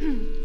Hmm.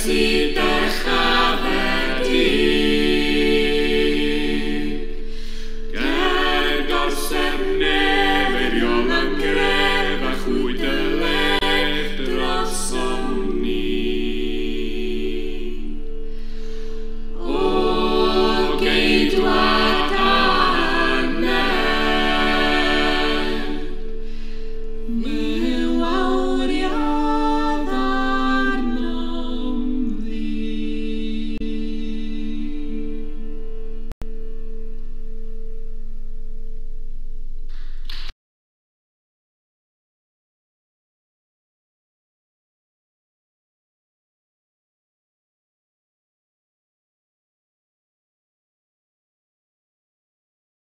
Iesu